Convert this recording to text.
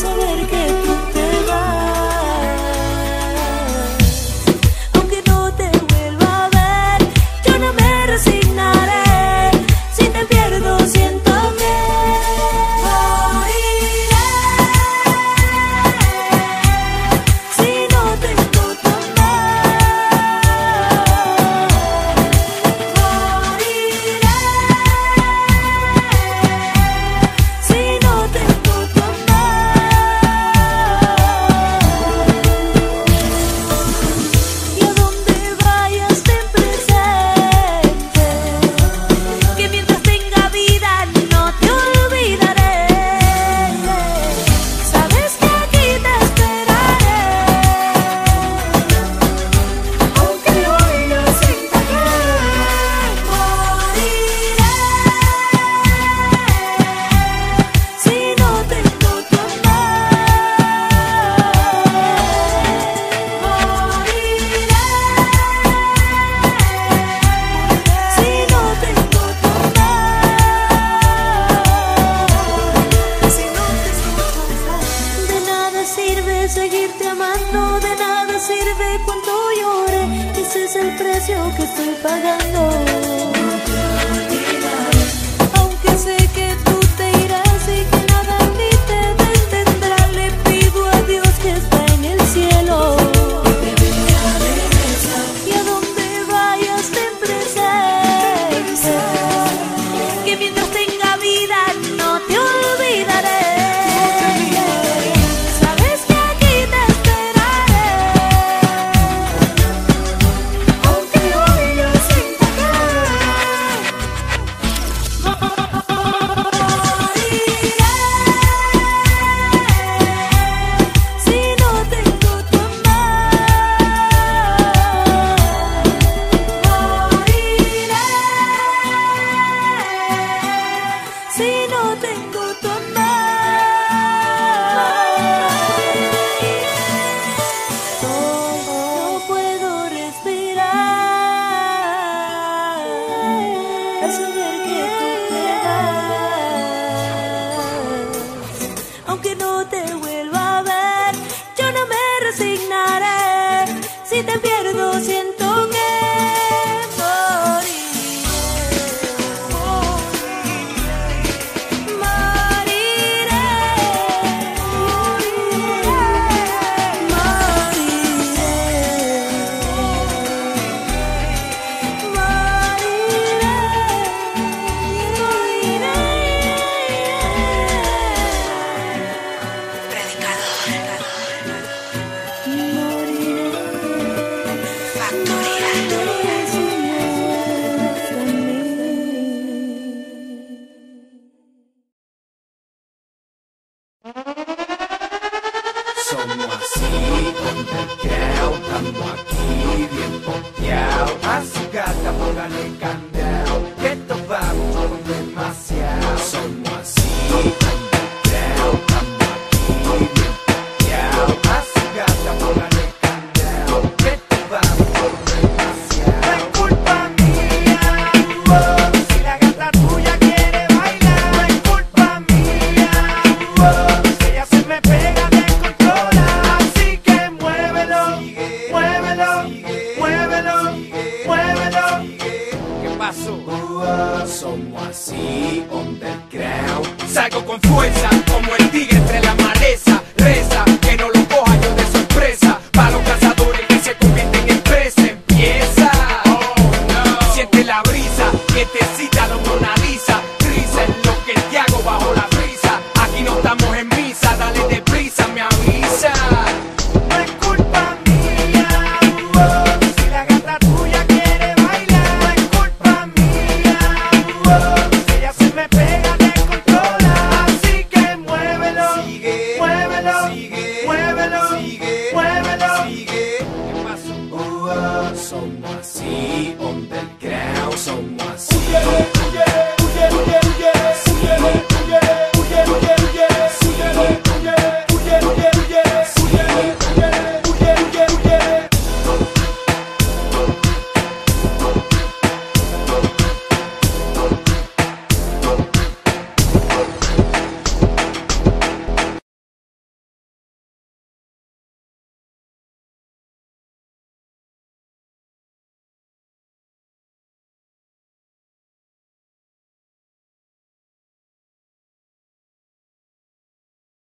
saber que tú te vas. seguirte amando, de nada sirve cuando llore, ese es el precio que estoy pagando. paso. Somos así, underground. Salgo con fuerza como el tigre entre la mano. on the ground, so someone.